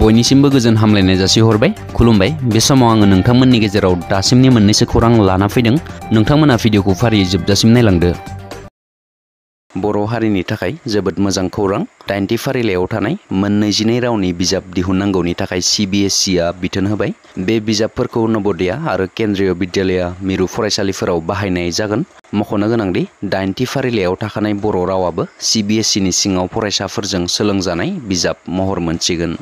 बयनिसिमबो गोजोन हामलायनाय जासिहरबाय खुलुमबाय बे समाव आङो नोंथांमोननि गेजेराव दासिमनि मोननैसो खौरां लाना फैदों नोंथांमोना भिडिअखौ फारियै जोबजासिम नायलांदो बर' हारिनि थाखाय जोबोद मोजां खौरां दाइनथि फारिलाइयाव थानाय मोननैजिनै रावनि बिजाब दिहुननांगौनि थाखाय सि बि एस सिआ बिथोन होबाय बे बिजाबफोरखौ नवोदया आरो केन्द्रीय बिद्यालया मिरु फरायसालिफोराव बाहायनाय जागोन मख'नो गोनांदि दाइनथि फारिलाइयाव थाखानाय बर' रावाबो सि बि एस सिनि सिङाव फरायसाफोरजों सोलोंजानाय बिजाब महर मोनसिगोन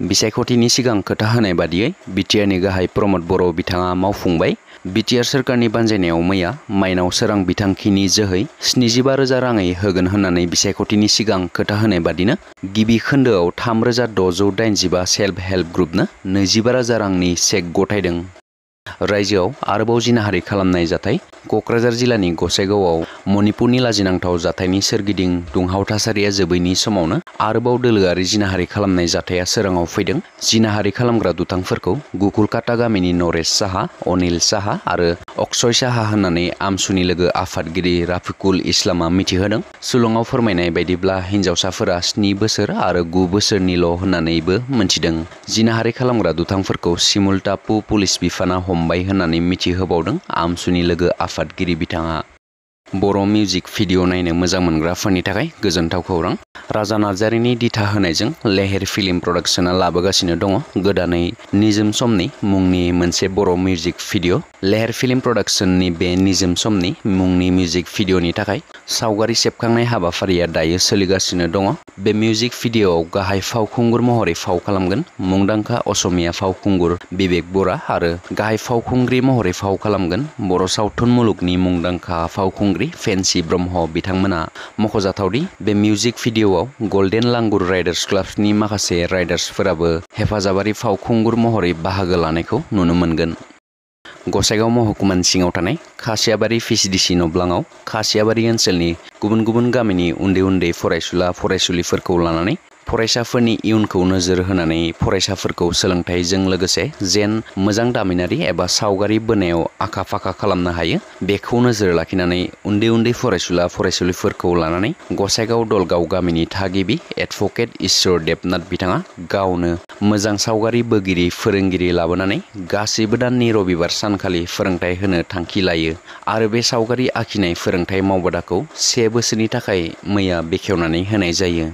बिसायख'थिनि सिगां खोथा होनाय बादियै बिटिआरनि गाहाय प्रमद बर' बिथाङा मावफुंबाय बिटिआर सोरखारनि बानजायनायाव मैया माइनाव सोरां बिथांखिनि जोहै स्निजिबा रोजा राङै होगोन होन्नानै बिसायख'थिनि सिगां खोथा होनाय बादिनो गिबि खोन्दोआव थाम रोजा द'जौ दाइनजिबा सेल्फ हेल्प ग्रुपनो नैजिबा रोजा रांनि चेक गथायदों रायजोआव आरोबाव जिनाहारि खालामनाय जाथाय क'क्राझार जिल्लानि गसाइगावआव मणिपुरनि लाजिनांथाव जाथायनि सोरगिदिं दुंहाव थासारिया जोबैनि समावनो arabau delegari zina hari kalam nai zataya serangau fedeng zina kalam gradutang tangferku gukul kata gamini nore saha onil saha are oksoi saha hanane am suni lega afad gede rafikul islama miti hadeng sulungau permainai bedi bla hinjau safara sni beser are gu beser nilo hanane ibe mencideng zina hari kalam gradutang tangferku simulta pu polis bifana hombai hanane miti hebaudeng am suni lega afad gede bitanga borom music video naine mazang mengrafani takai gezen tau kaurang. Raja Nazari ini ditahanai jeng leher film production labagasinya dongo gedanai Nizam Somni mungni menseboro music video leher film production ni be Nizam Somni mungni music video ni takai saugari sepkangnai haba faria daya seligasinya dongo be music video gahai fau kungur mohori fau kalamgen mungdangka osomia fau kungur bebek bora hara gahai fau kungri mohori fau kalamgen boro sautun muluk ni mungdangka fau kungri fancy bromho bitang mena mokoza taudi be music video भिडिअआव golden langur riders क्लाब्सनि माखासे राइडार्सफोराबो हेफाजाबारि फावखुंगुर महरै बाहागो लानायखौ नुनो मोनगोन गसाइगाव महकुमानि सिङाव थानाय खासियाबारि पिसिडिसि नब्लाङाव खासियाबारि ओनसोलनि गुबुन गुबुन गामिनि उन्दै उन्दै फरायसुला फरायसुलिफोरखौ लानानै फरायसाफोरनि इयुनखौ नोजोर होनानै फरायसाफोरखौ सोलोंथाइजों लोगोसे जेन मोजां दामिनारि एबा सावगारि बोनायाव आखा फाखा खालामनो हायो बेखौ नोजोर लाखिनानै उन्दै उन्दै फरायसुला फरायसुलिफोरखौ लानानै गसाइगाव दलगाव गामिनि थागिबि एडभकेट इसोर देबनाथ बिथाङा गावनो मोजां सावगारि बोगिरि फोरोंगिरि लाबोनानै गासैबो दाननि रबिबार सानखालि फोरोंथाइ होनो थांखि लायो आरो बे सावगारि आखिनाय फोरोंथाइ मावबादाखौ से बोसोरनि थाखाय मैया बेखेवनानै होनाय जायो